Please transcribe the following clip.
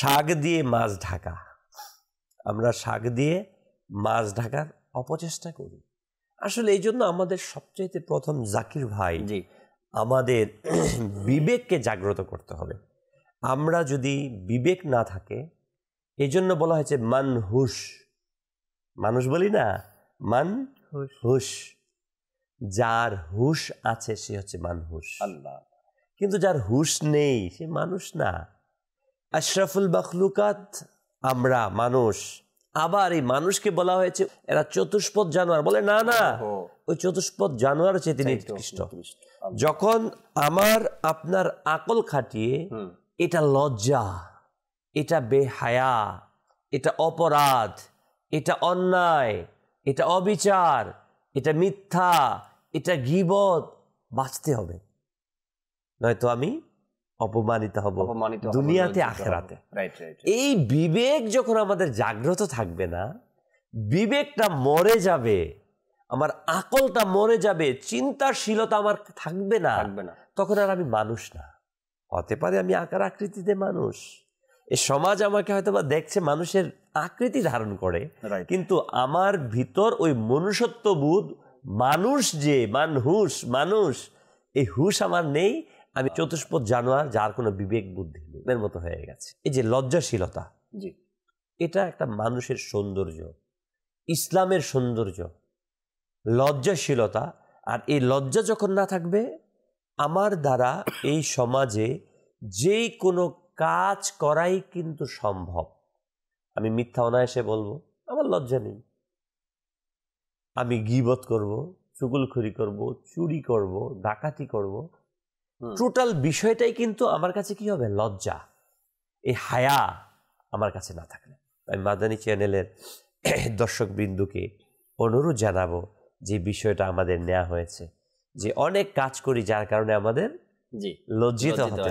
শাক দিয়ে মাছ ঢাকা। আমরা শাক দিয়ে মাছ ঢাকার অপচেষ্টা করি। আসলে এই জন্য আমাদের সবচাইতে প্রথম জাকির ভাই জি। আমাদের বিবেককে জাগ্রত করতে হবে। আমরা যদি বিবেক না থাকে এই জন্য বলা হয়েছে মান হুশ। মানুষ বলি না মান হুশ। যার হুশ আছে সে হচ্ছে মানহুস আল্লাহ। কিন্তু যার হুশ নেই সে মানুষ না। আশরাফুল মখলুকাত আমরা মানুষ। আবার এই মানুষকে বলা হয়েছে এরা চতুষ্পদ জানোয়ার। বলে না না ওই চতুষ্পদ জানোয়ার চেয়ে তিনি নিকৃষ্ট যখন আমার আপনার আকল খাটিয়ে এটা লজ্জা এটা বেহায়া এটা অপরাধ এটা অন্যায় এটা অবিচার এটা মিথ্যা এটা গিবত বাঁচতে হবে। নয়তো আমি অপমানিত হব। দুনিয়াতে আখেরাতে। এই বিবেক যখন আমাদের জাগ্রত থাকবে না বিবেকটা মরে যাবে আমার আকলটা মরে যাবে চিন্তাশীলতা আমার থাকবে না তখন আর আমি মানুষ না। হতে পারে আমি আকার আকৃতিতে মানুষ। এই সমাজ আমাকে হয়তো বা দেখছে মানুষের আকৃতি ধারণ করে কিন্তু আমার ভিতর ওই মনুষ্যত্ববোধ মানুষ যে মানুষ মানুষ এই হুশ আমার নেই আমি চতুষ্পদ জানোয়ার যার কোনো বিবেক বুদ্ধি নেই এর মতো হয়ে গেছে। এই যে লজ্জাশীলতা জি। এটা একটা মানুষের সৌন্দর্য ইসলামের সৌন্দর্য। লজ্জাশীলতা আর এই লজ্জা যখন না থাকবে আমার দ্বারা এই সমাজে যেই কোনো কাজ করাই কিন্তু সম্ভব। আমি মিথ্যা অনায়াসে বলব আমার লজ্জা নেই। আমি গিবত করব চুগুলখুরি করব চুরি করব ডাকাতি করব। টোটাল বিষয়টাই কিন্তু আমার কাছে কি হবে? লজ্জা। এই হায়া আমার কাছে না থাকলে। আমি মাদানী চ্যানেলের দর্শক বিন্দুকে অনুরোধ জানাব যে বিষয়টা আমাদের নেওয়া হয়েছে। যে অনেক কাজ করি যার কারণে আমাদের লজ্জিত লজ্জিত হতে